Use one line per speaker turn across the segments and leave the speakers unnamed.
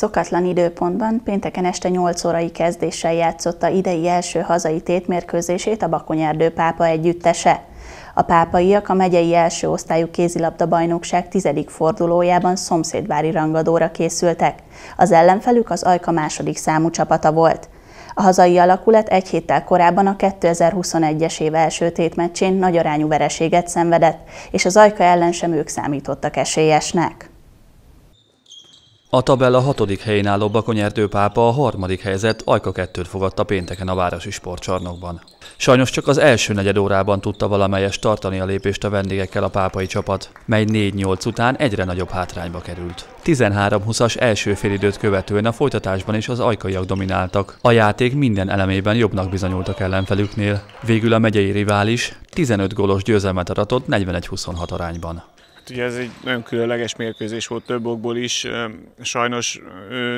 Szokatlan időpontban pénteken este 8 órai kezdéssel játszotta idei első hazai tétmérkőzését a Bakonyerdő pápa együttese. A pápaiak a megyei első osztályú kézilabda bajnokság tizedik fordulójában szomszédvári rangadóra készültek. Az ellenfelük az Ajka második számú csapata volt. A hazai alakulat egy héttel korábban a 2021-es év első tétmeccsén nagyarányú vereséget szenvedett, és az Ajka ellen sem ők számítottak esélyesnek.
A tabella hatodik helyén álló Bakonyerdő pápa a harmadik helyzet Ajka 2 fogadta pénteken a városi sportcsarnokban. Sajnos csak az első negyed órában tudta valamelyes tartani a lépést a vendégekkel a pápai csapat, mely 4-8 után egyre nagyobb hátrányba került. 13-20-as első félidőt követően a folytatásban is az ajkaiak domináltak. A játék minden elemében jobbnak bizonyultak ellenfelüknél. Végül a megyei rivális 15 gólos győzelmet aratott 41-26 arányban.
Ugye ez egy nagyon különleges mérkőzés volt több okból is. Sajnos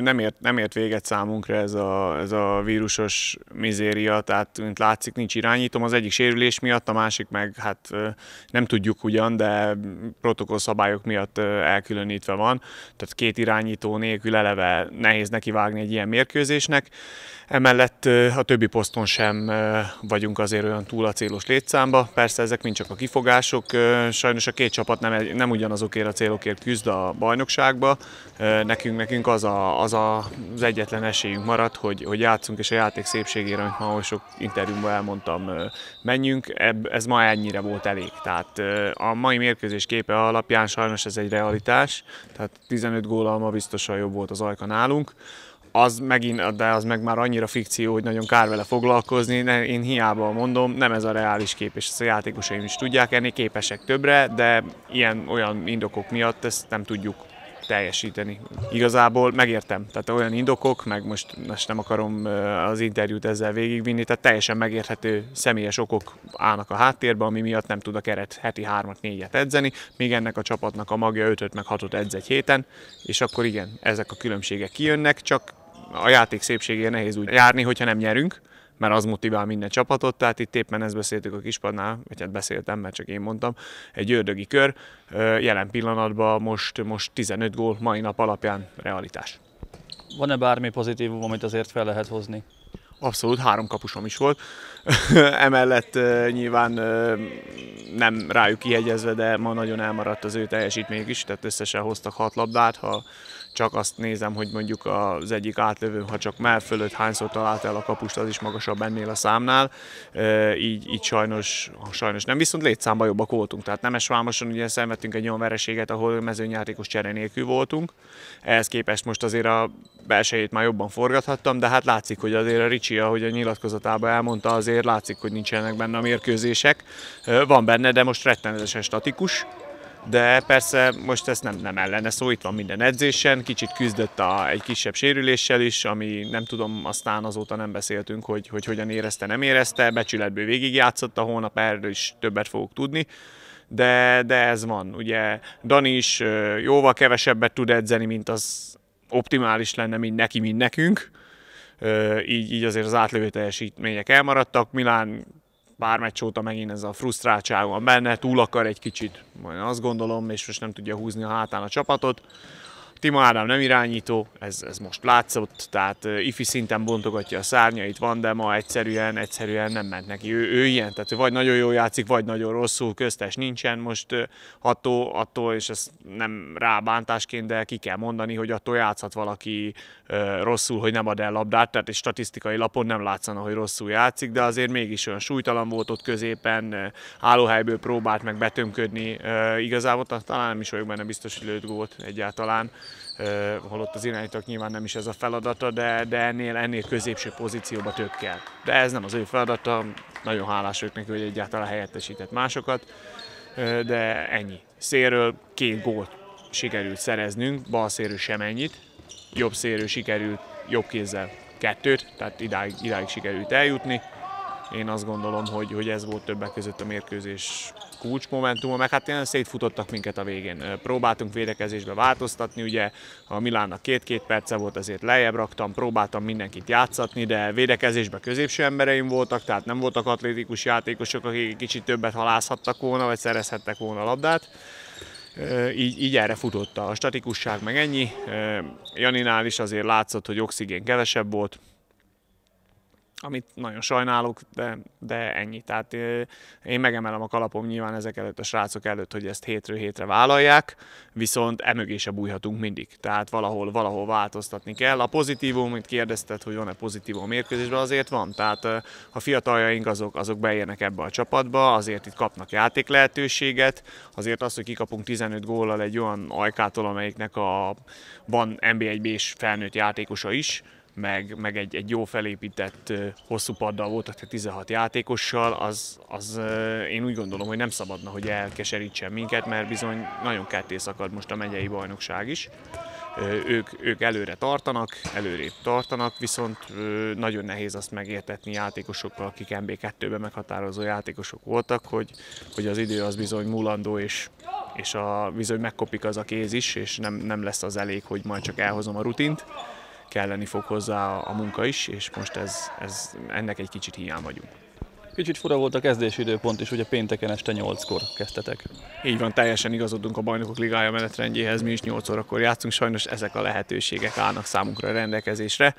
nem ért, nem ért véget számunkra ez a, ez a vírusos mizéria, tehát mint látszik nincs irányítom az egyik sérülés miatt, a másik meg hát nem tudjuk ugyan, de protokollszabályok miatt elkülönítve van. Tehát két irányító nélkül eleve nehéz nekivágni egy ilyen mérkőzésnek. Emellett a többi poszton sem vagyunk azért olyan túl a célos létszámba. Persze ezek mind csak a kifogások. Sajnos a két csapat nem, nem ugyanazokért a célokért küzd a bajnokságba. Nekünk, nekünk az, a, az a, az egyetlen esélyünk maradt, hogy, hogy játszunk, és a játék szépségére, amit ma sok interjúmban elmondtam, menjünk. Ez ma ennyire volt elég. Tehát a mai mérkőzés képe alapján sajnos ez egy realitás. Tehát 15 góllal ma biztosan jobb volt az ajka nálunk az megint, de az meg már annyira fikció, hogy nagyon kár vele foglalkozni. Én hiába mondom, nem ez a reális kép, és ezt a játékosaim is tudják, ennél képesek többre, de ilyen olyan indokok miatt ezt nem tudjuk teljesíteni. Igazából megértem, tehát olyan indokok, meg most, most nem akarom az interjút ezzel végigvinni, tehát teljesen megérthető személyes okok állnak a háttérben, ami miatt nem tud a keret heti 3-4-et edzeni, míg ennek a csapatnak a magja 5 meg 6-ot edz egy héten, és akkor igen, ezek a különbségek kijönnek, csak a játék szépségére nehéz úgy járni, hogyha nem nyerünk, mert az motivál minden csapatot, tehát itt éppen ezt beszéltük a kispadnál, vagy hát beszéltem, mert csak én mondtam, egy ördögi kör, jelen pillanatban most, most 15 gól, mai nap alapján realitás.
Van-e bármi pozitívum, amit azért fel lehet hozni?
Abszolút, három kapusom is volt. Emellett nyilván nem rájuk kihegyezve, de ma nagyon elmaradt az ő teljesítményük is, tehát összesen hoztak hat labdát, ha csak azt nézem, hogy mondjuk az egyik átlövő, ha csak mer fölött hányszor talált el a kapust, az is magasabb ennél a számnál. Így, így sajnos, sajnos nem, viszont létszámban jobbak voltunk. Tehát Nemesvámoson ugye szenvedtünk egy olyan vereséget, ahol mezőnyjátékos csere nélkül voltunk. Ehhez képest most azért a belsejét már jobban forgathattam, de hát látszik, hogy azért a Ricsi, ahogy a nyilatkozatában elmondta, azért látszik, hogy nincsenek benne a mérkőzések. Van benne, de most rettenetesen statikus de persze most ezt nem, nem ellene szó, itt van minden edzésen, kicsit küzdött a, egy kisebb sérüléssel is, ami nem tudom, aztán azóta nem beszéltünk, hogy, hogy hogyan érezte, nem érezte, becsületből végigjátszott, a hónap erről is többet fogok tudni, de, de ez van. Ugye Dani is jóval kevesebbet tud edzeni, mint az optimális lenne mind neki, mind nekünk, így, így azért az átlövő teljesítmények elmaradtak. Milán pár meccs óta megint ez a frusztráltság van benne, túl akar egy kicsit, majd azt gondolom, és most nem tudja húzni a hátán a csapatot. Timo Ádám nem irányító, ez, ez most látszott, tehát ifi szinten bontogatja a szárnyait, van, de ma egyszerűen, egyszerűen nem ment neki. Ő, ő ilyen, tehát vagy nagyon jól játszik, vagy nagyon rosszul, köztes nincsen. Most attól, attól, és ez nem rábántásként, de ki kell mondani, hogy attól játszhat valaki rosszul, hogy nem ad el labdát, tehát egy statisztikai lapon nem látszana, hogy rosszul játszik, de azért mégis olyan súlytalan volt ott középen, állóhelyből próbált meg betömködni. Igazából talán nem is vagyok benne biztos, hogy lőtt gólt egyáltalán holott az irányítók nyilván nem is ez a feladata, de, de ennél, ennél középső pozícióba több kell. De ez nem az ő feladata, nagyon hálás vagyok neki, hogy egyáltalán helyettesített másokat, de ennyi. Szélről két gólt sikerült szereznünk, bal szélről sem ennyit, jobb szélről sikerült jobb kézzel kettőt, tehát idáig, idáig sikerült eljutni. Én azt gondolom, hogy, hogy ez volt többek között a mérkőzés kulcsmomentuma, meg hát ilyen szétfutottak minket a végén. Próbáltunk védekezésbe változtatni, ugye a Milánnak két-két perce volt, azért lejjebb raktam, próbáltam mindenkit játszatni, de védekezésben középső embereim voltak, tehát nem voltak atlétikus játékosok, akik kicsit többet halászhattak volna, vagy szerezhettek volna labdát így, így erre futotta a statikusság, meg ennyi. Janinál is azért látszott, hogy oxigén kevesebb volt, amit nagyon sajnálok, de, de ennyi. Tehát én megemelem a kalapom nyilván ezek előtt a srácok előtt, hogy ezt hétről hétre vállalják, viszont emögé se bújhatunk mindig. Tehát valahol, valahol változtatni kell. A pozitívum, mint kérdezted, hogy van-e pozitívum a mérkőzésben, azért van. Tehát a fiataljaink azok, azok beérnek ebbe a csapatba, azért itt kapnak játék lehetőséget, azért az, hogy kikapunk 15 góllal egy olyan ajkától, amelyiknek a, van NB1-B-s felnőtt játékosa is, meg, meg egy, egy jó felépített hosszú paddal voltak, tehát 16 játékossal, az, az én úgy gondolom, hogy nem szabadna, hogy elkeserítsen minket, mert bizony nagyon ketté szakad most a megyei bajnokság is. Ők, ők előre tartanak, előrébb tartanak, viszont nagyon nehéz azt megértetni játékosokkal, akik MB2-ben meghatározó játékosok voltak, hogy, hogy az idő az bizony múlandó, és, és a, bizony megkopik az a kéz is, és nem, nem lesz az elég, hogy majd csak elhozom a rutint kelleni fog hozzá a munka is, és most ez, ez ennek egy kicsit hiány vagyunk.
Kicsit fura volt a kezdési időpont is, ugye pénteken este 8-kor kezdtetek.
Így van, teljesen igazodunk a Bajnokok Ligája menetrendjéhez, mi is 8 órakor játszunk, sajnos ezek a lehetőségek állnak számunkra rendelkezésre.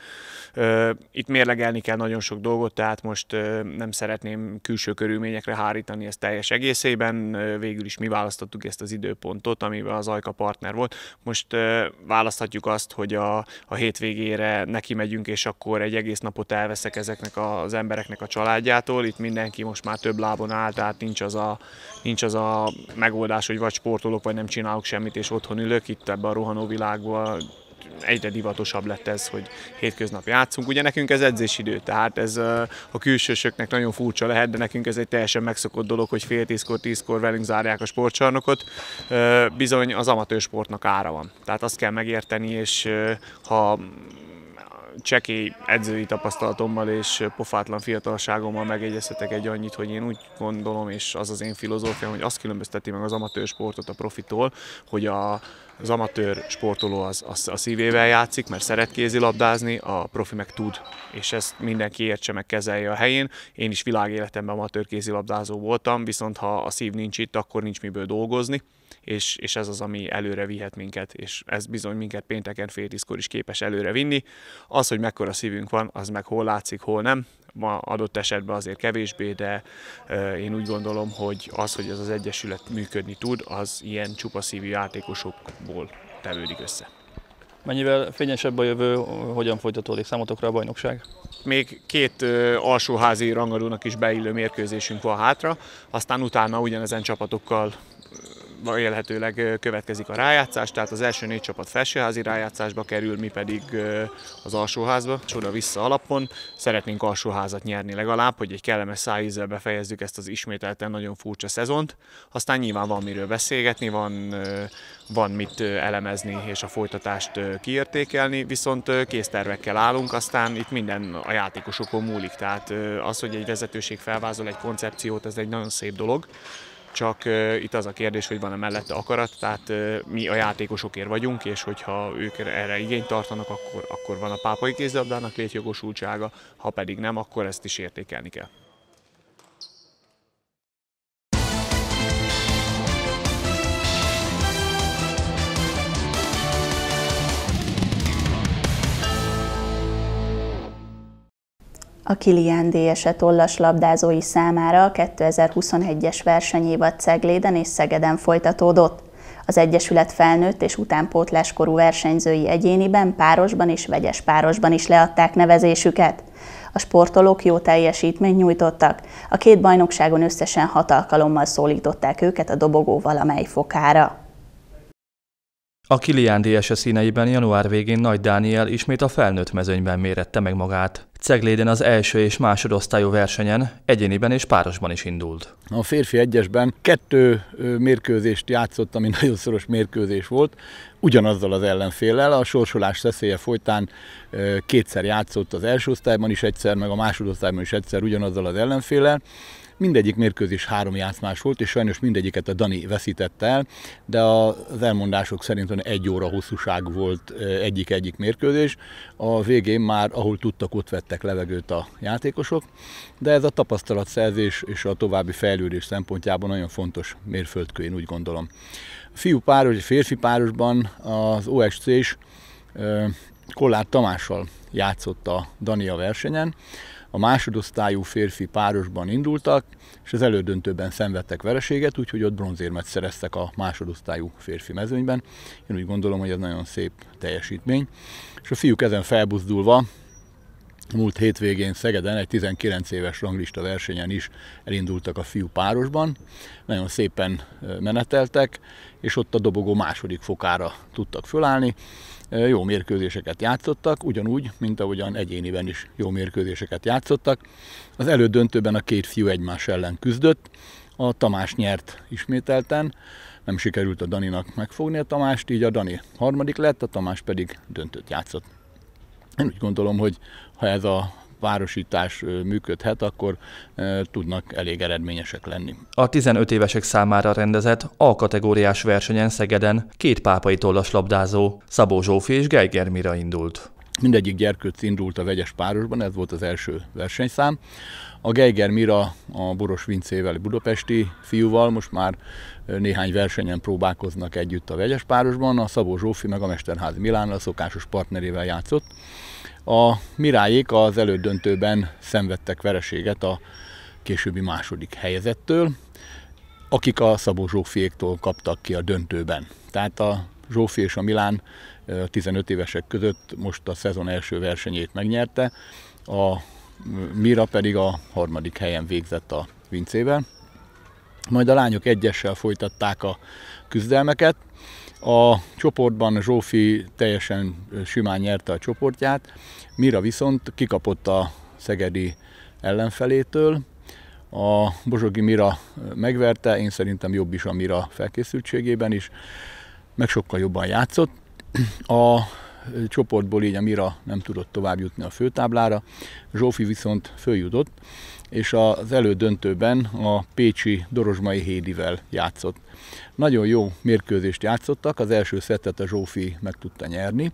Itt mérlegelni kell nagyon sok dolgot, tehát most nem szeretném külső körülményekre hárítani ezt teljes egészében. Végül is mi választottuk ezt az időpontot, amiben az Ajka partner volt. Most választhatjuk azt, hogy a, a hétvégére neki megyünk, és akkor egy egész napot elveszek ezeknek az embereknek a családjától. Itt mindenki most már több lábon áll, tehát nincs az a, nincs az a megoldás, hogy vagy sportolok, vagy nem csinálok semmit, és otthon ülök. Itt ebben a rohanó világban egyre divatosabb lett ez, hogy hétköznap játszunk. Ugye nekünk ez edzésidő, tehát ez a külsősöknek nagyon furcsa lehet, de nekünk ez egy teljesen megszokott dolog, hogy fél tízkor, tízkor velünk zárják a sportcsarnokot. Bizony az amatőr sportnak ára van. Tehát azt kell megérteni, és ha csekély edzői tapasztalatommal és pofátlan fiatalságommal megegyezhetek egy annyit, hogy én úgy gondolom, és az az én filozófiám, hogy azt különbözteti meg az amatőr sportot a profitól, hogy a, az amatőr sportoló az, az a szívével játszik, mert szeret kézilabdázni, a profi meg tud, és ezt mindenki értse meg kezelje a helyén. Én is világéletemben amatőr kézilabdázó voltam, viszont ha a szív nincs itt, akkor nincs miből dolgozni és, és ez az, ami előre vihet minket, és ez bizony minket pénteken fél tízkor is képes előre vinni. Az, hogy mekkora szívünk van, az meg hol látszik, hol nem, ma adott esetben azért kevésbé, de én úgy gondolom, hogy az, hogy ez az Egyesület működni tud, az ilyen csupa szívű játékosokból tevődik össze.
Mennyivel fényesebb a jövő, hogyan folytatódik számotokra a bajnokság?
Még két ö, alsóházi rangadónak is beillő mérkőzésünk van hátra, aztán utána ugyanezen csapatokkal élhetőleg következik a rájátszás, tehát az első négy csapat felsőházi rájátszásba kerül, mi pedig az alsóházba, és oda-vissza alapon. Szeretnénk alsóházat nyerni legalább, hogy egy kellemes szájízzel befejezzük ezt az ismételten nagyon furcsa szezont. Aztán nyilván van miről beszélgetni, van, van mit elemezni és a folytatást kiértékelni, viszont késztervekkel állunk, aztán itt minden a játékosokon múlik. Tehát az, hogy egy vezetőség felvázol egy koncepciót, ez egy nagyon szép dolog csak itt az a kérdés, hogy van-e mellette akarat, tehát mi a játékosokért vagyunk, és hogyha ők erre igényt tartanak, akkor, akkor van a pápai kézilabdának létjogosultsága, ha pedig nem, akkor ezt is értékelni kell.
A Kilian D-eset ollas labdázói számára a 2021-es versenyévad Cegléden és Szegeden folytatódott. Az Egyesület felnőtt és utánpótláskorú versenyzői egyéniben, párosban és vegyes párosban is leadták nevezésüket. A sportolók jó teljesítményt nyújtottak. A két bajnokságon összesen hat alkalommal szólították őket a dobogó valamely fokára.
A Kilian DS színeiben január végén Nagy Dániel ismét a felnőtt mezőnyben mérette meg magát. Cegléden az első és másodosztályú versenyen egyéniben és párosban is indult.
A férfi egyesben kettő mérkőzést játszott, ami nagyon szoros mérkőzés volt, ugyanazzal az ellenféllel. A sorsolás szeszélye folytán kétszer játszott az első osztályban is egyszer, meg a másodosztályban is egyszer ugyanazzal az ellenféllel Mindegyik mérkőzés három játszmás volt, és sajnos mindegyiket a Dani veszítette el, de az elmondások szerint egy óra hosszúság volt egyik-egyik mérkőzés. A végén már, ahol tudtak, ott vettek levegőt a játékosok, de ez a tapasztalatszerzés és a további fejlődés szempontjában nagyon fontos mérföldkő, én úgy gondolom. A fiú páros, férfi párosban az OSC is Kollár Tamással játszott a Dania versenyen. A másodosztályú férfi párosban indultak, és az elődöntőben szenvedtek vereséget, úgyhogy ott bronzérmet szereztek a másodosztályú férfi mezőnyben. Én úgy gondolom, hogy ez nagyon szép teljesítmény. És a fiúk ezen felbuzdulva múlt hétvégén Szegeden egy 19 éves ranglista versenyen is elindultak a fiú párosban. Nagyon szépen meneteltek, és ott a dobogó második fokára tudtak fölállni jó mérkőzéseket játszottak, ugyanúgy, mint ahogyan egyéniben is jó mérkőzéseket játszottak. Az elődöntőben a két fiú egymás ellen küzdött, a Tamás nyert ismételten, nem sikerült a Daninak megfogni a Tamást, így a Dani harmadik lett, a Tamás pedig döntőt játszott. Én úgy gondolom, hogy ha ez a városítás működhet, akkor tudnak elég eredményesek lenni.
A 15 évesek számára rendezett A-kategóriás versenyen Szegeden két pápai tollas labdázó, Szabó Zsófi és Geiger Mira indult.
Mindegyik gyerkőc indult a vegyes párosban, ez volt az első versenyszám. A Geiger Mira a Boros Vincével, budapesti fiúval most már néhány versenyen próbálkoznak együtt a vegyes párosban, a Szabó Zsófi meg a Mesterházi Milán a szokásos partnerével játszott. A Mirájék az elődöntőben szenvedtek vereséget a későbbi második helyezettől, akik a Szabó Zsófiéktól kaptak ki a döntőben. Tehát a Zsófi és a Milán 15 évesek között most a szezon első versenyét megnyerte, a Mira pedig a harmadik helyen végzett a Vincével. Majd a lányok egyessel folytatták a küzdelmeket, a csoportban Zsófi teljesen simán nyerte a csoportját, Mira viszont kikapott a szegedi ellenfelétől, a Bozsogi Mira megverte, én szerintem jobb is a Mira felkészültségében is, meg sokkal jobban játszott. A csoportból így a Mira nem tudott tovább jutni a főtáblára, Zsófi viszont följutott, és az elődöntőben a Pécsi Dorozsmai Hédivel játszott. Nagyon jó mérkőzést játszottak, az első szettet a Zsófi meg tudta nyerni,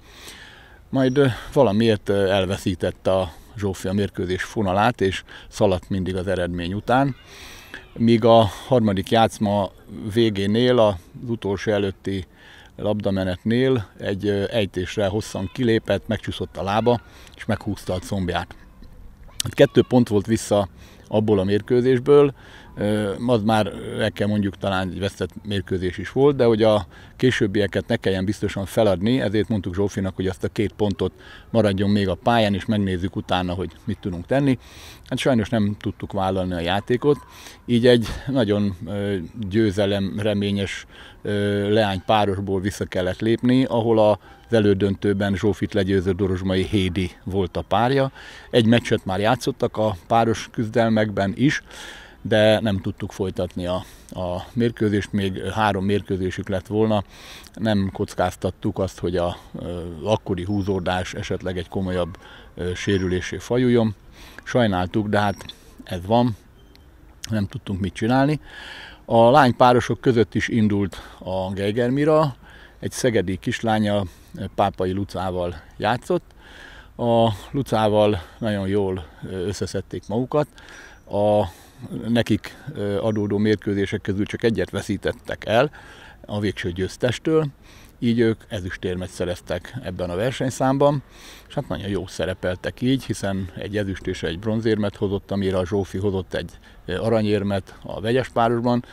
majd valamiért elveszítette a Zsófi a mérkőzés fonalát, és szaladt mindig az eredmény után. Míg a harmadik játszma végénél, az utolsó előtti labdamenetnél egy ejtésre hosszan kilépett, megcsúszott a lába, és meghúzta a combját. Hát kettő pont volt vissza abból a mérkőzésből, az már kell mondjuk talán egy vesztett mérkőzés is volt, de hogy a későbbieket ne kelljen biztosan feladni, ezért mondtuk Zsófinak, hogy azt a két pontot maradjon még a pályán, és megnézzük utána, hogy mit tudunk tenni. Hát sajnos nem tudtuk vállalni a játékot, így egy nagyon győzelem reményes leány párosból vissza kellett lépni, ahol a az elődöntőben Zsófit legyőző Dorozsmai Hédi volt a párja. Egy meccset már játszottak a páros küzdelmekben is, de nem tudtuk folytatni a, a mérkőzést, még három mérkőzésük lett volna. Nem kockáztattuk azt, hogy a, a akkori húzódás esetleg egy komolyabb sérülésé fajuljon. Sajnáltuk, de hát ez van, nem tudtunk mit csinálni. A lánypárosok között is indult a Geiger Mira, egy szegedi kislánya Pápai Lucával játszott. A Lucával nagyon jól összeszedték magukat. A nekik adódó mérkőzések közül csak egyet veszítettek el a végső győztestől, így ők ezüstérmet szereztek ebben a versenyszámban, és hát nagyon jó szerepeltek így, hiszen egy ezüst és egy bronzérmet hozott, amire a Zsófi hozott egy aranyérmet a vegyes párosban,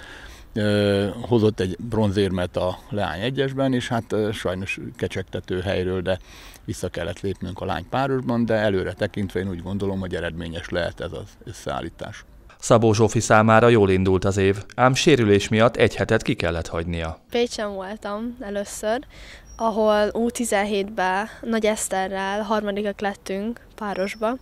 hozott egy bronzérmet a leány egyesben, és hát sajnos kecsegtető helyről, de vissza kellett lépnünk a lány párosban, de előre tekintve én úgy gondolom, hogy eredményes lehet ez az összeállítás.
Szabó Zsófi számára jól indult az év, ám sérülés miatt egy hetet ki kellett hagynia.
Pécsen voltam először, ahol U17-ben Nagy Eszterrel harmadikak lettünk párosba.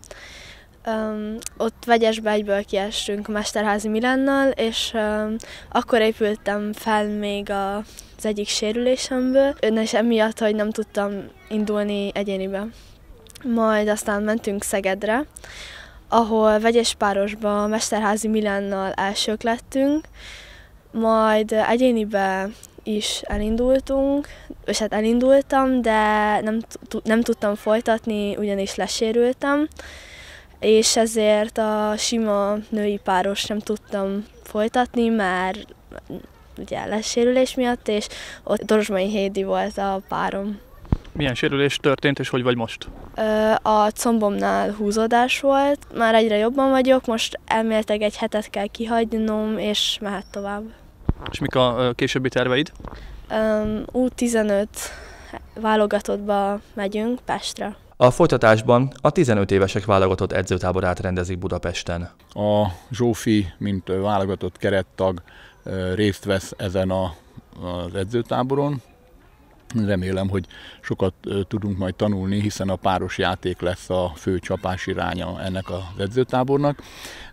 Um, ott vegyesbe egyből kiestünk Mesterházi Milánnal, és um, akkor épültem fel még a, az egyik sérülésemből, és emiatt, hogy nem tudtam indulni egyénibe. Majd aztán mentünk Szegedre, ahol vegyes párosban Mesterházi Milánnal elsők lettünk, majd egyénibe is elindultunk, és hát elindultam, de nem, nem tudtam folytatni, ugyanis lesérültem, és ezért a sima női páros nem tudtam folytatni, mert ugye lesérülés miatt, és ott Dorosmai Hédi volt a párom.
Milyen sérülés történt, és hogy vagy most?
A combomnál húzódás volt, már egyre jobban vagyok, most elméletileg egy hetet kell kihagynom, és mehet tovább.
És mik a későbbi terveid?
U15 válogatottba megyünk Pestre.
A folytatásban a 15 évesek válogatott edzőtáborát rendezik Budapesten.
A Zsófi, mint válogatott kerettag részt vesz ezen a, az edzőtáboron, Remélem, hogy sokat tudunk majd tanulni, hiszen a páros játék lesz a fő csapás iránya ennek az edzőtábornak.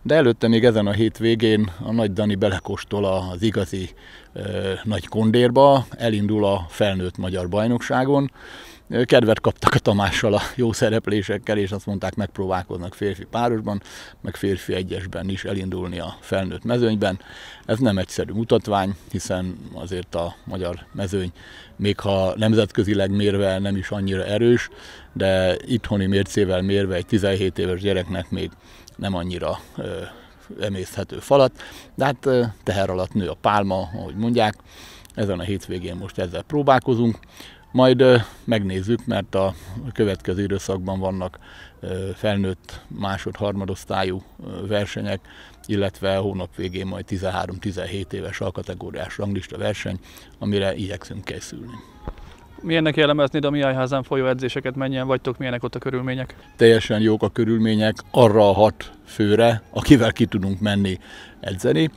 De előtte még ezen a hétvégén a Nagy Dani belekostol az igazi nagy kondérba, elindul a felnőtt magyar bajnokságon, kedvet kaptak a Tamással a jó szereplésekkel, és azt mondták, megpróbálkoznak férfi párosban, meg férfi egyesben is elindulni a felnőtt mezőnyben. Ez nem egyszerű mutatvány, hiszen azért a magyar mezőny, még ha nemzetközileg mérve nem is annyira erős, de itthoni mércével mérve egy 17 éves gyereknek még nem annyira emészhető falat, de hát teher alatt nő a pálma, ahogy mondják. Ezen a hétvégén most ezzel próbálkozunk. Majd megnézzük, mert a következő időszakban vannak felnőtt másod-harmadosztályú versenyek, illetve hónap végén majd 13-17 éves alkategóriás ranglista verseny, amire igyekszünk készülni.
Milyennek jellemezni a Mihályházán folyó edzéseket, mennyien vagytok, milyenek ott a körülmények?
Teljesen jók a körülmények arra a hat főre, akivel ki tudunk menni edzeni.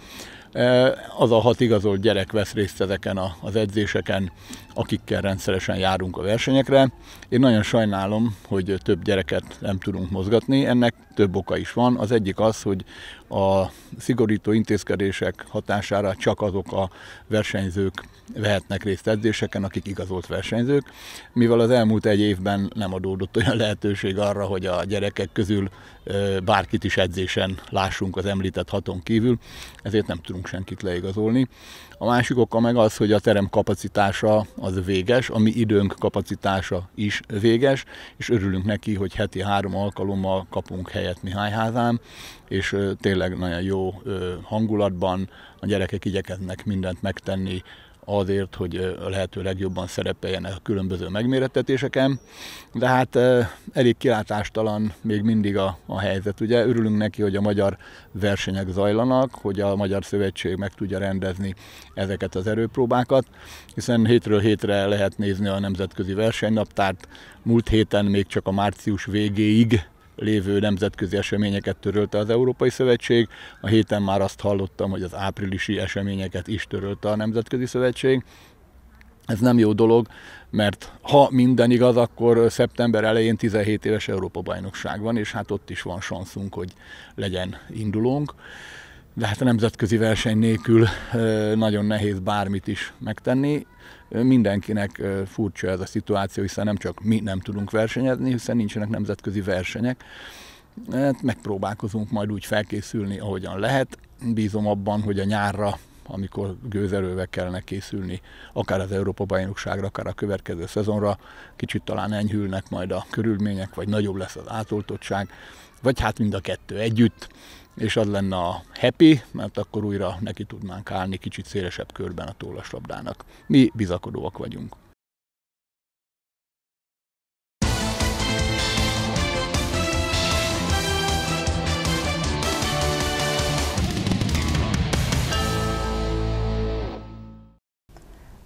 Az a hat igazolt gyerek vesz részt ezeken az edzéseken, akikkel rendszeresen járunk a versenyekre. Én nagyon sajnálom, hogy több gyereket nem tudunk mozgatni, ennek több oka is van. Az egyik az, hogy a szigorító intézkedések hatására csak azok a versenyzők vehetnek részt edzéseken, akik igazolt versenyzők, mivel az elmúlt egy évben nem adódott olyan lehetőség arra, hogy a gyerekek közül bárkit is edzésen lássunk az említett haton kívül, ezért nem tudunk senkit leigazolni. A másik oka meg az, hogy a terem kapacitása az véges, a mi időnk kapacitása is véges, és örülünk neki, hogy heti három alkalommal kapunk helyet Mihályházán, és tényleg nagyon jó hangulatban a gyerekek igyekeznek mindent megtenni azért, hogy a lehető legjobban szerepeljenek a különböző megmérettetéseken, de hát elég kilátástalan még mindig a, a helyzet. Ugye örülünk neki, hogy a magyar versenyek zajlanak, hogy a Magyar Szövetség meg tudja rendezni ezeket az erőpróbákat, hiszen hétről hétre lehet nézni a nemzetközi versenynaptárt. Múlt héten még csak a március végéig lévő nemzetközi eseményeket törölte az Európai Szövetség. A héten már azt hallottam, hogy az áprilisi eseményeket is törölte a Nemzetközi Szövetség. Ez nem jó dolog, mert ha minden igaz, akkor szeptember elején 17 éves Európa-bajnokság van, és hát ott is van szanszunk, hogy legyen indulónk. De hát a nemzetközi verseny nélkül nagyon nehéz bármit is megtenni mindenkinek furcsa ez a szituáció, hiszen nem csak mi nem tudunk versenyezni, hiszen nincsenek nemzetközi versenyek. Hát megpróbálkozunk majd úgy felkészülni, ahogyan lehet. Bízom abban, hogy a nyárra amikor gőzerővel kellene készülni, akár az Európa-bajnokságra, akár a következő szezonra, kicsit talán enyhülnek majd a körülmények, vagy nagyobb lesz az átoltottság, vagy hát mind a kettő együtt és az lenne a happy, mert akkor újra neki tudnánk állni kicsit szélesebb körben a tollaslabdának. Mi bizakodóak vagyunk.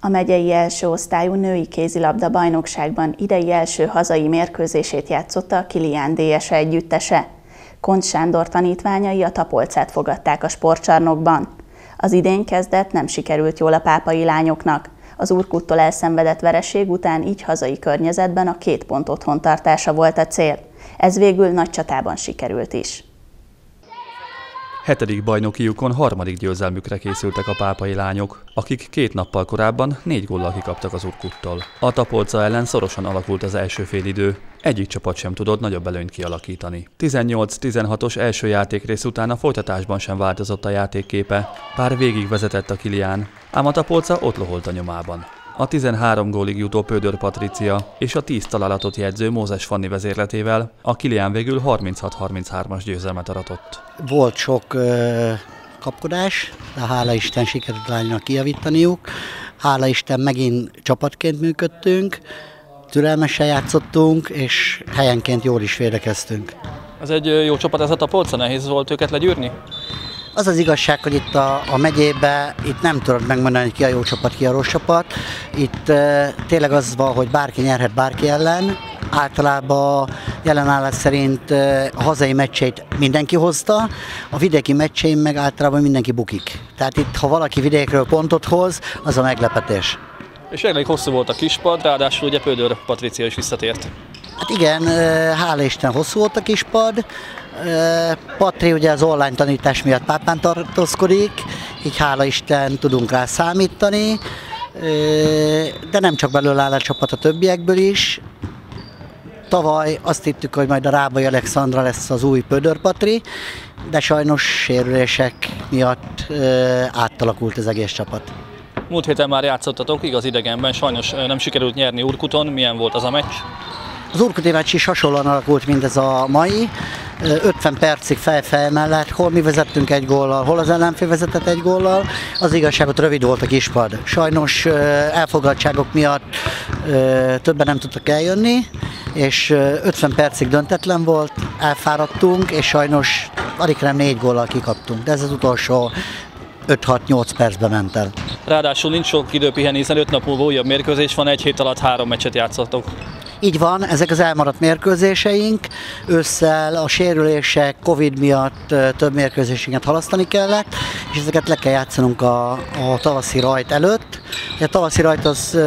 A megyei első osztályú női kézilabda bajnokságban idei első hazai mérkőzését játszotta a Kilián DS együttese. Kont Sándor tanítványai a tapolcát fogadták a sportcsarnokban. Az idén kezdett nem sikerült jól a pápai lányoknak. Az úrkuttól elszenvedett vereség után így hazai környezetben a két pont otthon tartása volt a cél. Ez végül nagy csatában sikerült is.
Hetedik bajnokiukon harmadik győzelmükre készültek a pápai lányok, akik két nappal korábban négy góllal kikaptak az urkuttól. A Tapolca ellen szorosan alakult az első félidő, egyik csapat sem tudott nagyobb előnyt kialakítani. 18-16-os első játékrész után a folytatásban sem változott a játékképe, pár végig vezetett a Kilián, ám a Tapolca ott loholt a nyomában. A 13 gólig jutó Pödör Patricia és a 10 találatot jegyző Mózes Fanni vezérletével a Kilián végül 36-33-as győzelmet aratott.
Volt sok ö, kapkodás, de hála Isten sikerült lánynak kijavítaniuk. Hála Isten megint csapatként működtünk, türelmesen játszottunk, és helyenként jól is védekeztünk.
Ez egy jó csapat, ez a Tapolca, nehéz volt őket legyűrni?
Az az igazság, hogy itt a, a megyébe itt nem tudod megmondani, hogy ki a jó csapat, ki a rossz csapat. Itt e, tényleg az van, hogy bárki nyerhet bárki ellen. Általában jelenállás szerint e, a hazai meccseit mindenki hozta, a vidéki meccsein meg általában mindenki bukik. Tehát itt, ha valaki vidékről pontot hoz, az a meglepetés.
És elég hosszú volt a kispad, ráadásul ugye Pödör Patricia is visszatért.
Hát igen, hála Isten hosszú volt a kispad. Patri ugye az online tanítás miatt Pápán tartózkodik, így hála Isten tudunk rá számítani, de nem csak belőle áll a csapat a többiekből is. Tavaly azt hittük, hogy majd a Rábai Alexandra lesz az új Pödör Patri, de sajnos sérülések miatt átalakult az egész csapat.
Múlt héten már játszottatok, igaz idegenben, sajnos nem sikerült nyerni Urkuton. Milyen volt az a meccs?
Az Urkuti meccs is hasonlóan alakult, mint ez a mai. 50 percig fejfej mellett, hol mi vezettünk egy góllal, hol az ellenfél vezetett egy góllal. Az igazságot rövid volt a kispad. Sajnos elfogadtságok miatt többen nem tudtak eljönni, és 50 percig döntetlen volt, elfáradtunk, és sajnos alig nem négy góllal kikaptunk. De ez az utolsó 5-6-8 percben ment el.
Ráadásul nincs sok idő pihenni, hiszen 5 nap múlva újabb mérkőzés van, egy hét alatt három meccset játszatok.
Így van, ezek az elmaradt mérkőzéseink. Ősszel a sérülések, Covid miatt több mérkőzésünket halasztani kellett, és ezeket le kell játszanunk a, a tavaszi rajt előtt. A tavaszi rajt az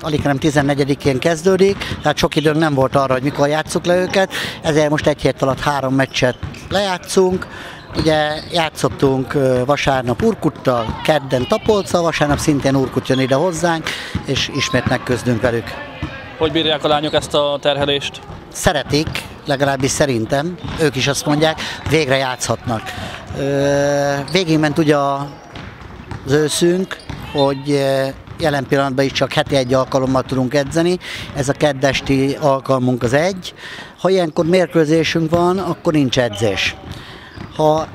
alig nem 14-én kezdődik, tehát sok időnk nem volt arra, hogy mikor játsszuk le őket, ezért most egy hét alatt három meccset lejátszunk, Ugye játszottunk vasárnap Urkuttal, kedden Tapolca, vasárnap szintén Urkut jön ide hozzánk, és ismét megközdünk velük.
Hogy bírják a lányok ezt a terhelést?
Szeretik, legalábbis szerintem, ők is azt mondják, végre játszhatnak. Végigment ugye az őszünk, hogy jelen pillanatban is csak heti egy alkalommal tudunk edzeni, ez a keddesti alkalmunk az egy. Ha ilyenkor mérkőzésünk van, akkor nincs edzés. Ha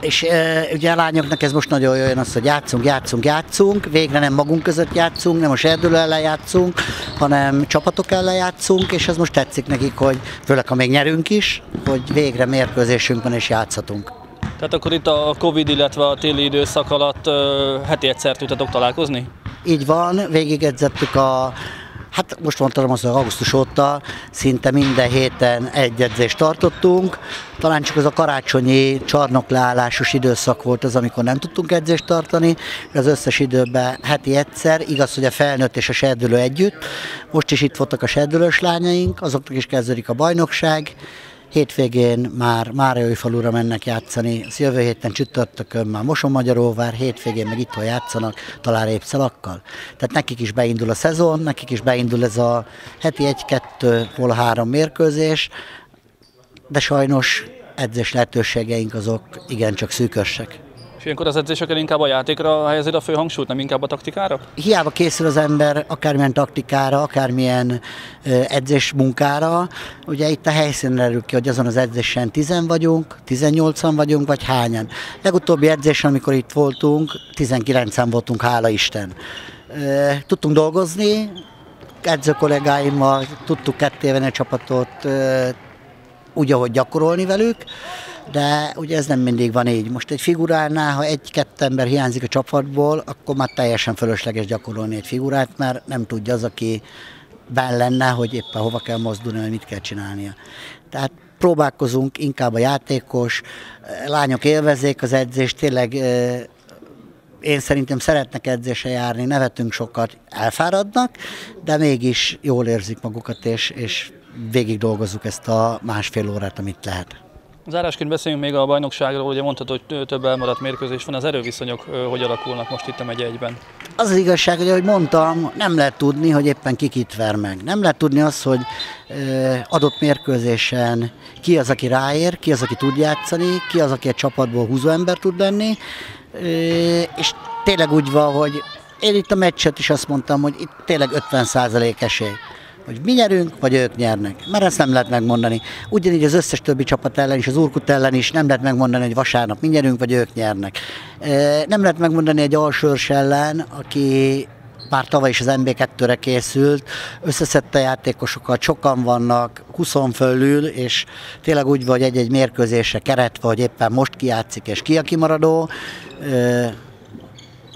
és e, ugye a lányoknak ez most nagyon jó jön az, hogy játszunk, játszunk, játszunk, végre nem magunk között játszunk, nem a serdülő ellen játszunk, hanem csapatok ellen játszunk, és ez most tetszik nekik, hogy főleg ha még nyerünk is, hogy végre mérkőzésünk van és játszhatunk.
Tehát akkor itt a Covid, illetve a téli időszak alatt heti egyszer tudtatok találkozni?
Így van, végigedzettük a Hát most mondtam azt, hogy augusztus óta szinte minden héten egy edzést tartottunk. Talán csak az a karácsonyi csarnokleállásos időszak volt az, amikor nem tudtunk edzést tartani, az összes időben heti egyszer, igaz, hogy a felnőtt és a serdülő együtt. Most is itt voltak a serdülős lányaink, azoknak is kezdődik a bajnokság. Hétvégén már Márai falura mennek játszani, az jövő héten csütörtökön már Moson-Magyaróvár, hétvégén meg itt játszanak, talán épp szalakkal. Tehát nekik is beindul a szezon, nekik is beindul ez a heti egy-kettő, hol három mérkőzés, de sajnos edzés lehetőségeink azok igencsak szűkösek.
És ilyenkor az edzéseken inkább a játékra helyezed a fő hangsúlyt, nem inkább a taktikára?
Hiába készül az ember akármilyen taktikára, akármilyen edzés munkára. Ugye itt a helyszínen erül ki, hogy azon az edzésen 10 vagyunk, 18-an vagyunk, vagy hányan. Legutóbbi edzésen, amikor itt voltunk, 19-en voltunk, hála Isten. Tudtunk dolgozni, edző kollégáimmal tudtuk kettévenni a csapatot úgy, ahogy gyakorolni velük, de ugye ez nem mindig van így. Most egy figuránál, ha egy-kettő ember hiányzik a csapatból, akkor már teljesen fölösleges gyakorolni egy figurát, mert nem tudja az, aki ben lenne, hogy éppen hova kell mozdulni, vagy mit kell csinálnia. Tehát próbálkozunk inkább a játékos, lányok élvezzék az edzést, tényleg én szerintem szeretnek edzése járni, nevetünk sokat, elfáradnak, de mégis jól érzik magukat, és, és végig dolgozzuk ezt a másfél órát, amit lehet.
Zárásként beszéljünk még a bajnokságról, ugye mondhatod, hogy több elmaradt mérkőzés van, az erőviszonyok hogy alakulnak most itt a megye egyben?
Az az igazság, hogy ahogy mondtam, nem lehet tudni, hogy éppen ki kit ver meg. Nem lehet tudni azt, hogy adott mérkőzésen ki az, aki ráér, ki az, aki tud játszani, ki az, aki egy csapatból húzó ember tud lenni, és tényleg úgy van, hogy én itt a meccset is azt mondtam, hogy itt tényleg 50% esély hogy mi nyerünk, vagy ők nyernek. Mert ezt nem lehet megmondani. Ugyanígy az összes többi csapat ellen is, az Urkut ellen is nem lehet megmondani, hogy vasárnap mi nyerünk, vagy ők nyernek. Nem lehet megmondani egy alsőrs ellen, aki már tavaly is az MB2-re készült, összeszedte játékosokat, sokan vannak, 20 fölül, és tényleg úgy vagy egy-egy mérkőzésre keretve, hogy éppen most kijátszik, és ki a kimaradó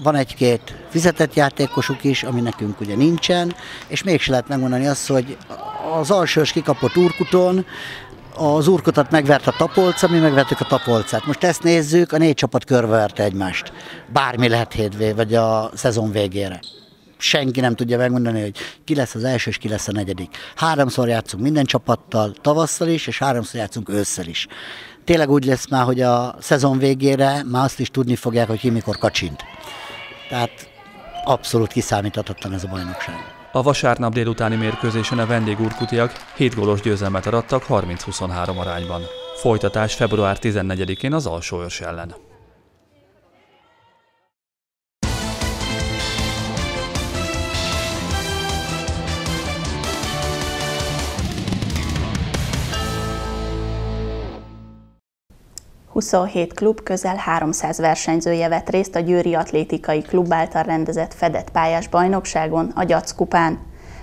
van egy-két fizetett játékosuk is, ami nekünk ugye nincsen, és mégse lehet megmondani azt, hogy az alsős kikapott Urkuton, az Urkutat megvert a Tapolca, mi megvertük a Tapolcát. Most ezt nézzük, a négy csapat körverte egymást. Bármi lehet hétvé, vagy a szezon végére. Senki nem tudja megmondani, hogy ki lesz az első és ki lesz a negyedik. Háromszor játszunk minden csapattal, tavasszal is, és háromszor játszunk ősszel is. Tényleg úgy lesz már, hogy a szezon végére már azt is tudni fogják, hogy ki mikor kacsint. Tehát abszolút kiszámíthatatlan ez a bajnokság.
A vasárnap délutáni mérkőzésen a vendégúrkutiak 7 gólos győzelmet arattak 30-23 arányban. Folytatás február 14-én az Alsóörs ellen.
27 klub közel 300 versenyzője vett részt a Győri Atlétikai Klub által rendezett fedett pályás bajnokságon, a Gyac kupán.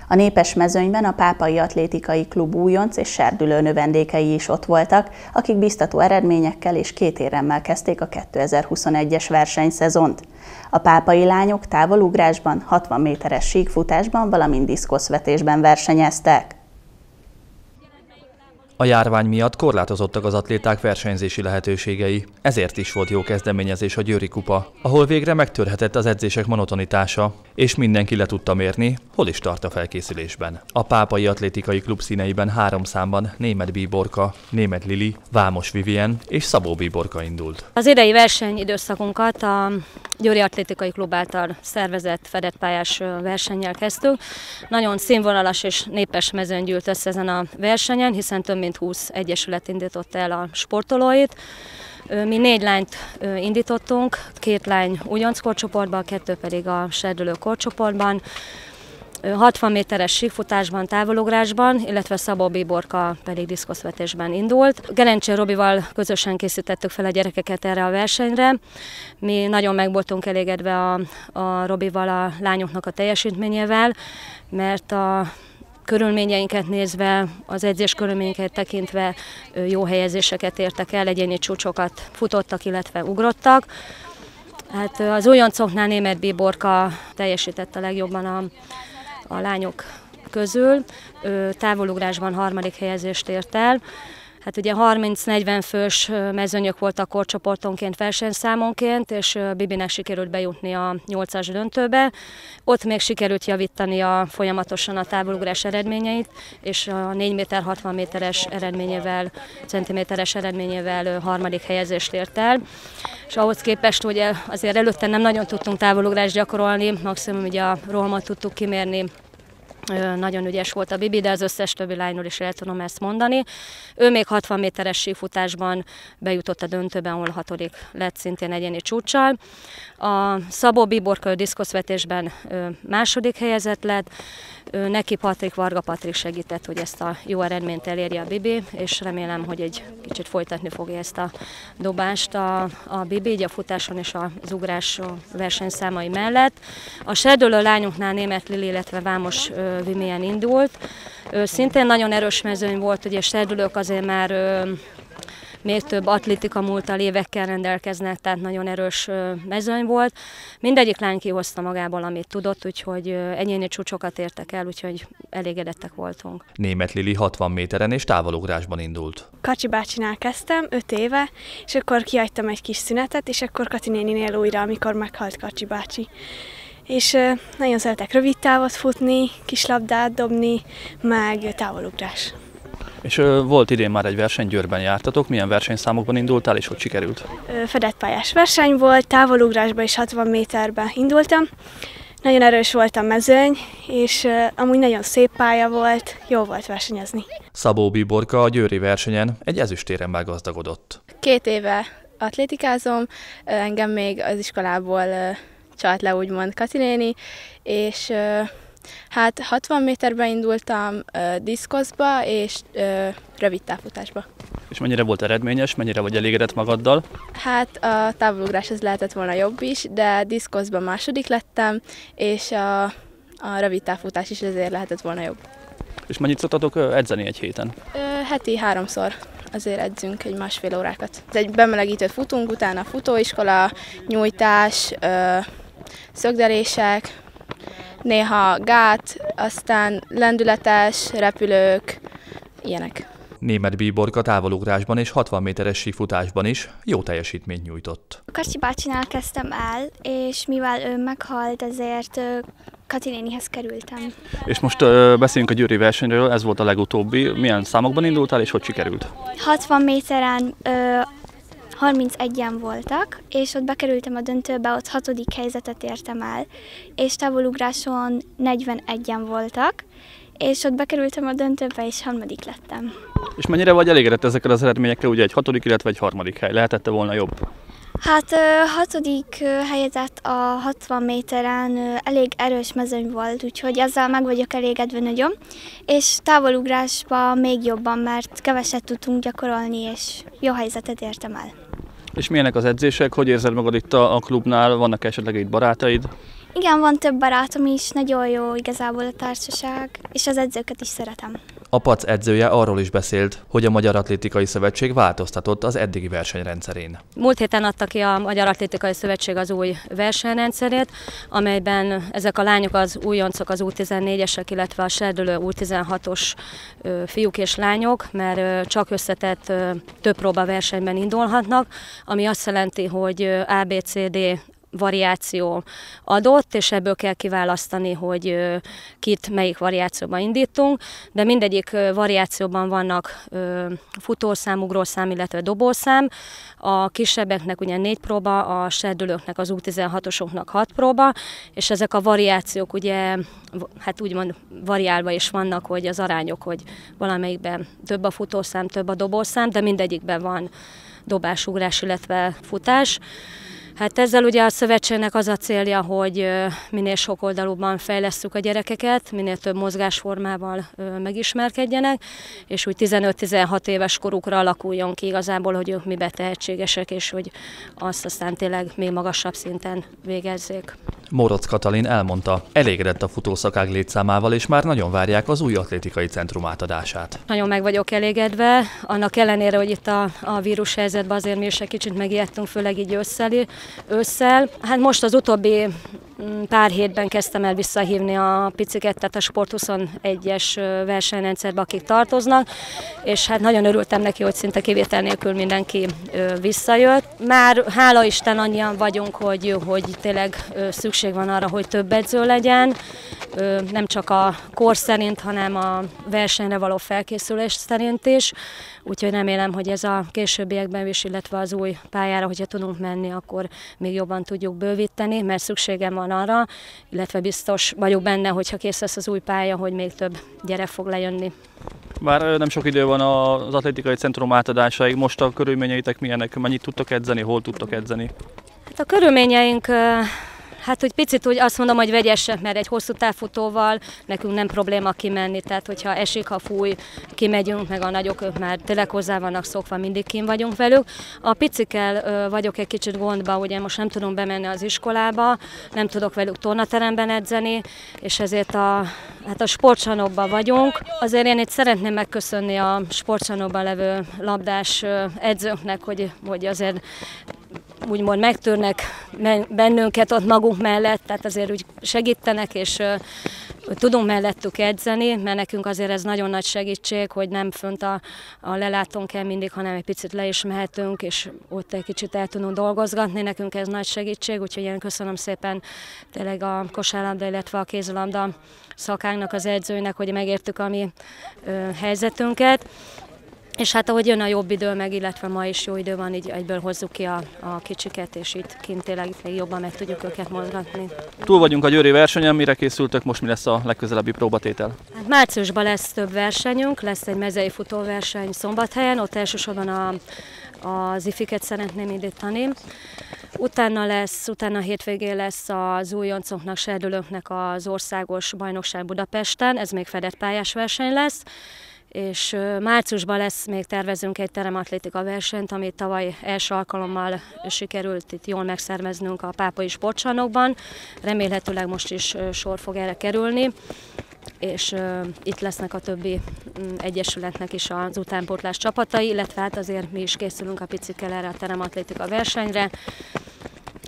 A népes mezőnyben a Pápai Atlétikai Klub újonc és serdülő növendékei is ott voltak, akik biztató eredményekkel és két éremmel kezdték a 2021-es versenyszezont. A pápai lányok távolugrásban, 60 méteres síkfutásban, valamint diszkoszvetésben versenyeztek.
A járvány miatt korlátozottak az atléták versenyzési lehetőségei, ezért is volt jó kezdeményezés a Győri Kupa, ahol végre megtörhetett az edzések monotonitása, és mindenki le tudta mérni, hol is tart a felkészülésben. A Pápai Atlétikai Klub színeiben három számban Német Bíborka, Német Lili, Vámos Vivien és Szabó Bíborka indult.
Az idei versenyidőszakunkat a Győri Atlétikai Klub által szervezett fedett pályás versennyel kezdtük. Nagyon színvonalas és népes mezőn gyűlt össze ezen a versenyen, hiszen több mint 20 egyesület indította el a sportolóit. Mi négy lányt indítottunk, két lány ugyanc korcsoportban, kettő pedig a serdülő korcsoportban. 60 méteres sífutásban, távolugrásban, illetve Szabó Bíborka pedig diszkoszvetésben indult. Gerencse Robival közösen készítettük fel a gyerekeket erre a versenyre. Mi nagyon meg voltunk elégedve a, a Robival, a lányoknak a teljesítményével, mert a körülményeinket nézve, az edzés körülményeket tekintve jó helyezéseket értek el, egyéni csúcsokat futottak, illetve ugrottak. Hát az újoncoknál német Bíborka teljesített a legjobban a, a lányok közül. Távolugrásban harmadik helyezést ért el. Hát ugye 30-40 fős mezőnyök voltak korcsoportonként, versenyszámonként, és Bibinek sikerült bejutni a 8-as döntőbe. Ott még sikerült javítani a, folyamatosan a távolugrás eredményeit, és a 4 méter 60 méteres eredményével, centiméteres eredményével harmadik helyezést ért el. És ahhoz képest ugye azért előtte nem nagyon tudtunk távolugrást gyakorolni, maximum ugye a rohamot tudtuk kimérni nagyon ügyes volt a Bibi, de az összes többi lányról is el tudom ezt mondani. Ő még 60 méteres sífutásban bejutott a döntőben, ahol hatodik lett szintén egyéni csúcsal. A Szabó Biborka diszkoszvetésben második helyezett lett, neki Patrik, Varga Patrik segített, hogy ezt a jó eredményt elérje a Bibi, és remélem, hogy egy kicsit folytatni fogja ezt a dobást a, a Bibi, így a futáson és az ugrás versenyszámai mellett. A serdülő lányoknál német Lili, illetve Vámos Vimien indult. Szintén nagyon erős mezőny volt, ugye serdülők azért már még több atlétika múltal évekkel rendelkeznek, tehát nagyon erős mezőny volt. Mindegyik lány kihozta magából, amit tudott, úgyhogy egyéni csúcsokat értek el, úgyhogy elégedettek voltunk.
Német Lili 60 méteren és távolugrásban indult.
Kacsi bácsinál kezdtem, 5 éve, és akkor kiadtam egy kis szünetet, és akkor Kati néninél újra, amikor meghalt Kacsi bácsi és nagyon szeretek rövid távot futni, kis labdát dobni, meg távolugrás.
És ö, volt idén már egy verseny, Győrben jártatok, milyen versenyszámokban indultál, és hogy sikerült?
Fedett pályás verseny volt, távolugrásban is 60 méterben indultam. Nagyon erős volt a mezőny, és uh, amúgy nagyon szép pálya volt, jó volt versenyezni.
Szabó Biborka a győri versenyen egy ezüstéremmel gazdagodott.
Két éve atlétikázom, engem még az iskolából csalt le úgymond Katinéni, és hát 60 méterben indultam diszkoszba és rövid távfutásba.
És mennyire volt eredményes, mennyire vagy elégedett magaddal?
Hát a távolugrás ez lehetett volna jobb is, de diszkoszban második lettem, és a, a rövid távfutás is ezért lehetett volna jobb.
És mennyit szoktatok edzeni egy héten?
Ö, heti háromszor azért edzünk egy másfél órákat. Ez egy bemelegítőt futunk, utána futóiskola, nyújtás, ö, szögdelések, néha gát, aztán lendületes, repülők, ilyenek.
Német Bíborka távolugrásban és 60 méteres sífutásban is jó teljesítményt nyújtott.
Kacsi bácsinál kezdtem el, és mivel ő meghalt, ezért Kati nénihez kerültem.
És most ö, beszéljünk a győri versenyről, ez volt a legutóbbi. Milyen számokban indultál, és hogy sikerült?
60 méteren ö, 31-en voltak, és ott bekerültem a döntőbe, ott hatodik helyzetet értem el, és távolugráson 41-en voltak, és ott bekerültem a döntőbe, és harmadik lettem.
És mennyire vagy elégedett ezekkel az eredményekkel, ugye egy hatodik, illetve egy harmadik hely? Lehetette volna jobb?
Hát hatodik helyezett a 60 méteren elég erős mezőny volt, úgyhogy ezzel meg vagyok elégedve nagyon, és távolugrásban még jobban, mert keveset tudtunk gyakorolni, és jó helyzetet értem el.
És milyenek az edzések? Hogy érzed magad itt a, klubnál? Vannak esetleg itt barátaid?
Igen, van több barátom is, nagyon jó igazából a társaság, és az edzőket is szeretem.
A PAC edzője arról is beszélt, hogy a Magyar Atlétikai Szövetség változtatott az eddigi versenyrendszerén.
Múlt héten adta ki a Magyar Atlétikai Szövetség az új versenyrendszerét, amelyben ezek a lányok az újoncok, az U14-esek, illetve a serdülő U16-os fiúk és lányok, mert csak összetett több próba versenyben indulhatnak, ami azt jelenti, hogy ABCD variáció adott, és ebből kell kiválasztani, hogy kit melyik variációban indítunk, de mindegyik variációban vannak futószám, ugrószám, illetve dobószám. A kisebbeknek ugye négy próba, a serdülőknek, az U16-osoknak hat próba, és ezek a variációk ugye, hát úgymond variálva is vannak, hogy az arányok, hogy valamelyikben több a futószám, több a dobószám, de mindegyikben van dobás, ugrás, illetve futás. Hát ezzel ugye a szövetségnek az a célja, hogy minél sokoldalúban fejlesztjük a gyerekeket, minél több mozgásformával megismerkedjenek, és úgy 15-16 éves korukra alakuljon ki igazából, hogy ők mibe tehetségesek, és hogy azt aztán tényleg még magasabb szinten végezzék.
Moroc Katalin elmondta, elégedett a futószakák létszámával, és már nagyon várják az új atlétikai centrum átadását.
Nagyon meg vagyok elégedve, annak ellenére, hogy itt a, a vírus helyzetben azért mi is egy kicsit megijedtünk, főleg így ősszel, ősszel. Hát most az utóbbi pár hétben kezdtem el visszahívni a piciket, tehát a Sport 21-es versenyrendszerbe, akik tartoznak, és hát nagyon örültem neki, hogy szinte kivétel nélkül mindenki visszajött. Már hála Isten annyian vagyunk, hogy, hogy tényleg szükség van arra, hogy több edző legyen, nem csak a kor szerint, hanem a versenyre való felkészülés szerint is. Úgyhogy remélem, hogy ez a későbbiekben is, illetve az új pályára, hogyha tudunk menni, akkor még jobban tudjuk bővíteni, mert szükségem van arra, illetve biztos vagyok benne, hogyha kész lesz az új pálya, hogy még több gyerek fog lejönni.
Már nem sok idő van az atlétikai centrum átadásáig. Most a körülményeitek milyenek? Mennyit tudtok edzeni? Hol tudtok edzeni?
Hát a körülményeink Hát, hogy picit úgy azt mondom, hogy vegyesek, mert egy hosszú távfutóval nekünk nem probléma kimenni, tehát hogyha esik, ha fúj, kimegyünk, meg a nagyok ők már tényleg hozzá vannak szokva, mindig kim vagyunk velük. A picikkel vagyok egy kicsit gondba, ugye most nem tudunk bemenni az iskolába, nem tudok velük tornateremben edzeni, és ezért a, hát a sportcsanokban vagyunk. Azért én itt szeretném megköszönni a sportcsanokban levő labdás edzőknek, hogy, hogy azért úgymond megtörnek bennünket ott magunk mellett, tehát azért úgy segítenek, és tudunk mellettük edzeni, mert nekünk azért ez nagyon nagy segítség, hogy nem fönt a, a lelátón kell mindig, hanem egy picit le is mehetünk, és ott egy kicsit el tudunk dolgozgatni, nekünk ez nagy segítség, úgyhogy én köszönöm szépen tényleg a kosárlabda, illetve a kézilabda szakánknak, az edzőnek, hogy megértük a mi ö, helyzetünket. És hát ahogy jön a jobb idő meg, illetve ma is jó idő van, így egyből hozzuk ki a, a kicsiket, és itt kint tényleg még jobban meg tudjuk őket mozgatni.
Túl vagyunk a győri versenyen, mire készültök, most mi lesz a legközelebbi próbatétel?
Hát márciusban lesz több versenyünk, lesz egy mezei futóverseny Szombathelyen, ott elsősorban a, az ifiket szeretném indítani. Utána lesz, utána hétvégén lesz az újoncoknak, serdülőknek az országos bajnokság Budapesten, ez még fedett pályás verseny lesz és márciusban lesz, még tervezünk egy terematlétika versenyt, amit tavaly első alkalommal sikerült itt jól megszerveznünk a pápai sportcsarnokban. Remélhetőleg most is sor fog erre kerülni és itt lesznek a többi egyesületnek is az utánpótlás csapatai, illetve hát azért mi is készülünk a picikkel erre a terematlétika versenyre.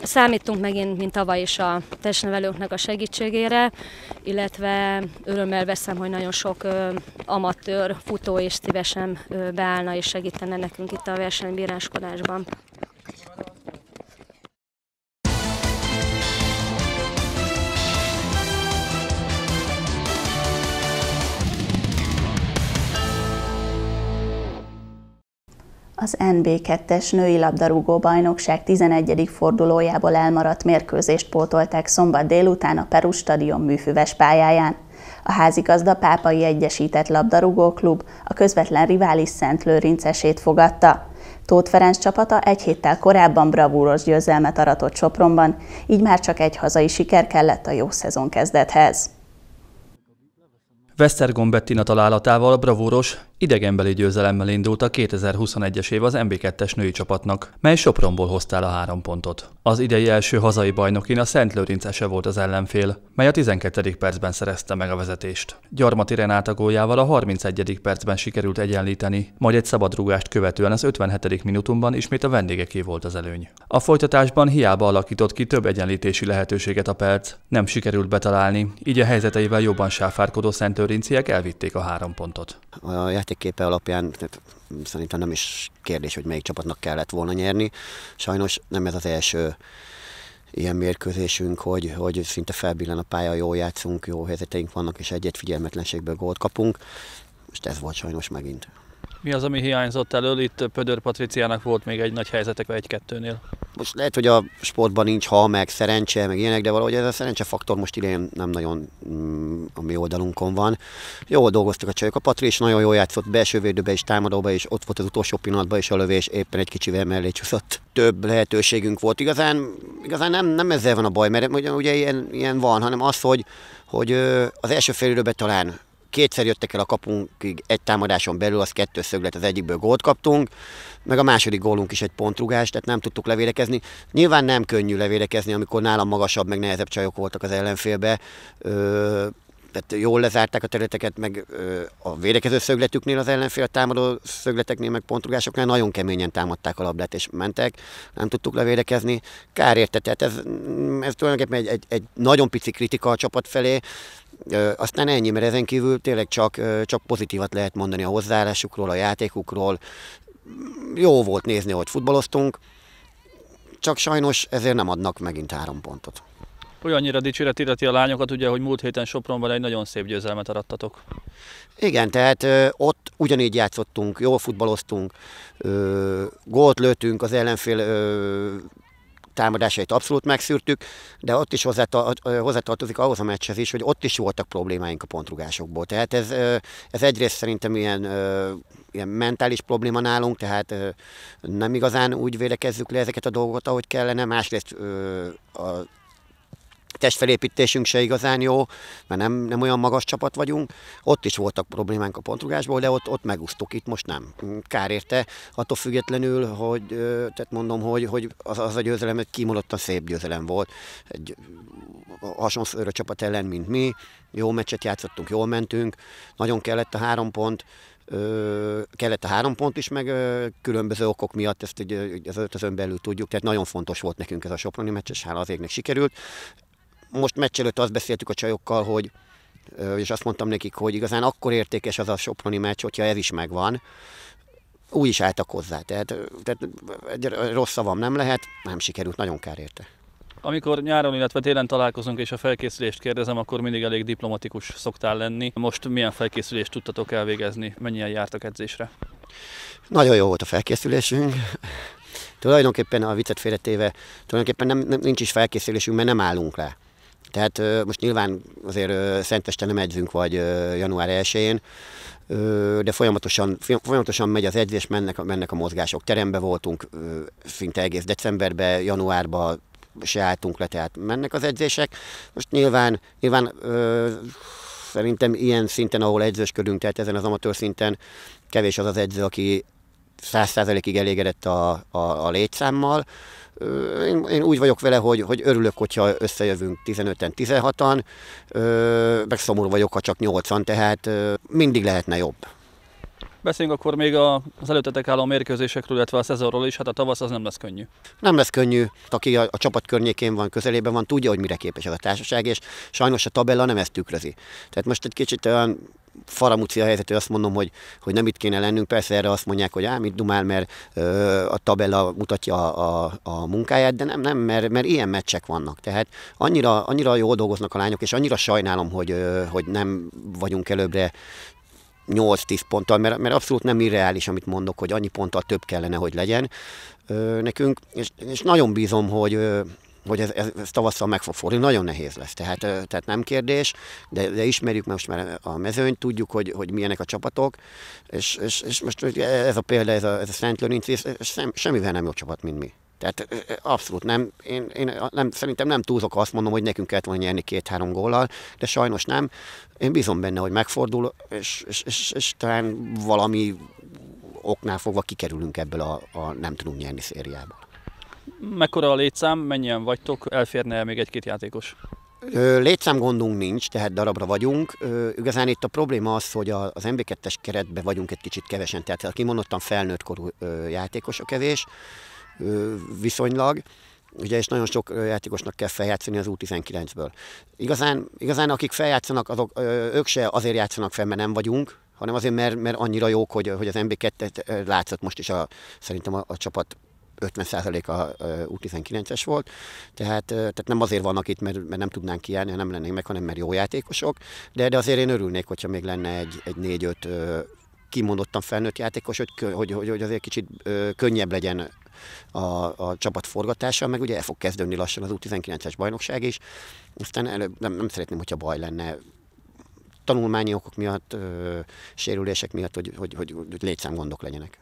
Számítunk megint, mint tavaly is a testnevelőknek a segítségére, illetve örömmel veszem, hogy nagyon sok ö, amatőr futó és szívesen ö, beállna és segítene nekünk itt a versenybíráskodásban.
Az NB2-es női labdarúgó bajnokság 11. fordulójából elmaradt mérkőzést pótolták szombat délután a Peru stadion műfüves pályáján. A házigazda Pápai Egyesített Labdarúgóklub a közvetlen rivális Szent Lőrincesét fogadta. Tóth Ferenc csapata egy héttel korábban bravúros győzelmet aratott Sopronban, így már csak egy hazai siker kellett a jó szezon kezdethez.
Vesztergom Bettina találatával bravúros, idegenbeli győzelemmel indult a 2021-es év az MB2-es női csapatnak, mely Sopronból hoztál a három pontot. Az idei első hazai bajnokin a Szent Lőrincese volt az ellenfél, mely a 12. percben szerezte meg a vezetést. Gyarmati Renáta góljával a 31. percben sikerült egyenlíteni, majd egy szabadrúgást követően az 57. minutumban ismét a vendégeké volt az előny. A folytatásban hiába alakított ki több egyenlítési lehetőséget a perc, nem sikerült betalálni, így a helyzeteivel jobban sáfárkodó Szent Lőrinciek elvitték a három pontot.
A játékképe alapján tehát szerintem nem is kérdés, hogy melyik csapatnak kellett volna nyerni. Sajnos nem ez az első ilyen mérkőzésünk, hogy, hogy szinte felbillen a pálya, jól játszunk, jó helyzeteink vannak, és egyet figyelmetlenségből gólt kapunk. Most ez volt sajnos megint.
Mi az, ami hiányzott elől? Itt Pödör Patriciának volt még egy nagy helyzetek egy-kettőnél.
Most lehet, hogy a sportban nincs ha, meg szerencse, meg ilyenek, de valahogy ez a szerencse faktor most idén nem nagyon mm, a mi oldalunkon van. Jól dolgoztak a csajok. A Patri is nagyon jól játszott belső védőbe és támadóba, és ott volt az utolsó pillanatban is a lövés, éppen egy kicsivel mellé csúszott. Több lehetőségünk volt. Igazán, igazán nem, nem ezzel van a baj, mert ugye, ugye ilyen, ilyen van, hanem az, hogy, hogy az első fél talán kétszer jöttek el a kapunkig egy támadáson belül, az kettő szöglet, az egyikből gólt kaptunk, meg a második gólunk is egy pontrugás, tehát nem tudtuk levédekezni. Nyilván nem könnyű levédekezni, amikor nálam magasabb, meg nehezebb csajok voltak az ellenfélbe. Ö, tehát jól lezárták a területeket, meg ö, a védekező szögletüknél az ellenfél, a támadó szögleteknél, meg pontrugásoknál nagyon keményen támadták a labdát, és mentek, nem tudtuk levédekezni. Kár érte, tehát ez, ez tulajdonképpen egy, egy, egy nagyon pici kritika a csapat felé, aztán ennyi, mert ezen kívül tényleg csak, csak pozitívat lehet mondani a hozzáállásukról, a játékukról. Jó volt nézni, hogy futballoztunk, csak sajnos ezért nem adnak megint három pontot.
Olyannyira dicséret illeti a lányokat, ugye, hogy múlt héten Sopronban egy nagyon szép győzelmet arattatok.
Igen, tehát ö, ott ugyanígy játszottunk, jól futballoztunk, ö, gólt lőttünk, az ellenfél ö, támadásait abszolút megszűrtük, de ott is hozzátartozik ahhoz a meccshez is, hogy ott is voltak problémáink a pontrugásokból. Tehát ez, ez egyrészt szerintem ilyen, ilyen mentális probléma nálunk, tehát nem igazán úgy védekezzük le ezeket a dolgokat, ahogy kellene, másrészt a testfelépítésünk se igazán jó, mert nem, nem olyan magas csapat vagyunk. Ott is voltak problémánk a pontrugásból, de ott, ott megúsztuk, itt most nem. Kár érte, attól függetlenül, hogy tehát mondom, hogy, hogy az, az a győzelem egy kimondottan szép győzelem volt. Egy hasonló csapat ellen, mint mi. Jó meccset játszottunk, jól mentünk, nagyon kellett a három pont, Ö, kellett a három pont is, meg ö, különböző okok miatt, ezt ugye, az öltözön belül tudjuk, tehát nagyon fontos volt nekünk ez a Soproni meccs, és hála az égnek sikerült most meccs előtt azt beszéltük a csajokkal, hogy és azt mondtam nekik, hogy igazán akkor értékes az a Soproni meccs, hogyha ez is megvan, úgy is álltak hozzá. Tehát, tehát egy rossz szavam nem lehet, nem sikerült, nagyon kár érte.
Amikor nyáron, illetve télen találkozunk és a felkészülést kérdezem, akkor mindig elég diplomatikus szoktál lenni. Most milyen felkészülést tudtatok elvégezni? Mennyien jártak edzésre?
Nagyon jó volt a felkészülésünk. Tulajdonképpen a viccet félretéve, tulajdonképpen nem, nem, nincs is felkészülésünk, mert nem állunk le. Tehát most nyilván azért Szenteste nem edzünk, vagy január 1-én, de folyamatosan, folyamatosan megy az edzés, mennek, mennek a mozgások. Terembe voltunk szinte egész decemberben, januárban se álltunk le, tehát mennek az edzések. Most nyilván, nyilván szerintem ilyen szinten, ahol edzősködünk, tehát ezen az amatőr szinten kevés az az edző, aki száz százalékig elégedett a, a, a létszámmal. Én, én úgy vagyok vele, hogy, hogy örülök, hogyha összejövünk 15-en, 16-an, meg szomorú vagyok, ha csak 8-an, tehát mindig lehetne jobb.
Beszéljünk akkor még az előttetek álló mérkőzésekről, illetve a szezonról is, hát a tavasz az nem lesz könnyű.
Nem lesz könnyű, aki a, a csapat környékén van, közelében van, tudja, hogy mire képes ez a társaság, és sajnos a tabella nem ezt tükrözi. Tehát most egy kicsit olyan faramúci a helyzet, hogy azt mondom, hogy, hogy nem itt kéne lennünk. Persze erre azt mondják, hogy ám mit dumál, mert ö, a tabella mutatja a, a, a munkáját, de nem, nem mert, mert ilyen meccsek vannak. Tehát annyira, annyira jól dolgoznak a lányok, és annyira sajnálom, hogy, ö, hogy nem vagyunk előbbre 8-10 ponttal, mert, mert abszolút nem irreális, amit mondok, hogy annyi ponttal több kellene, hogy legyen ö, nekünk, és, és nagyon bízom, hogy, ö, hogy ez, ez, ez tavasszal meg fog fordulni, nagyon nehéz lesz. Tehát, tehát nem kérdés, de, de ismerjük most már a mezőnyt, tudjuk, hogy, hogy milyenek a csapatok, és, és, és most ez a példa, ez a, ez a Szent Lőrinc, sem, semmivel nem jó csapat, mint mi. Tehát abszolút nem, én, én nem, szerintem nem túlzok, ha azt mondom, hogy nekünk kellett volna nyerni két-három góllal, de sajnos nem. Én bízom benne, hogy megfordul, és, és, és, és talán valami oknál fogva kikerülünk ebből a, a nem tudunk nyerni szériából.
Mekkora a létszám, mennyien vagytok, elférne még egy-két játékos?
Létszám gondunk nincs, tehát darabra vagyunk. Igazán itt a probléma az, hogy az MB2-es keretben vagyunk egy kicsit kevesen, tehát a kimondottan felnőtt korú játékosok kevés viszonylag, ugye, és nagyon sok játékosnak kell feljátszani az U19-ből. Igazán, igazán akik feljátszanak, azok, ők se azért játszanak fel, mert nem vagyunk, hanem azért, mert, mert annyira jók, hogy, hogy az MB2-et látszott most is a, szerintem a, a csapat 50%-a U19-es volt, tehát, tehát nem azért vannak itt, mert, mert nem tudnánk kiállni, ha nem lennénk meg, hanem mert jó játékosok, de, de azért én örülnék, hogyha még lenne egy, egy négy-öt kimondottan felnőtt játékos, hogy, hogy, hogy, hogy azért kicsit könnyebb legyen a, a csapat forgatása, meg ugye el fog kezdődni lassan az U19-es bajnokság is, aztán előbb nem, nem szeretném, hogyha baj lenne tanulmányi okok miatt, ö, sérülések miatt, hogy, hogy, hogy, hogy létszámgondok legyenek.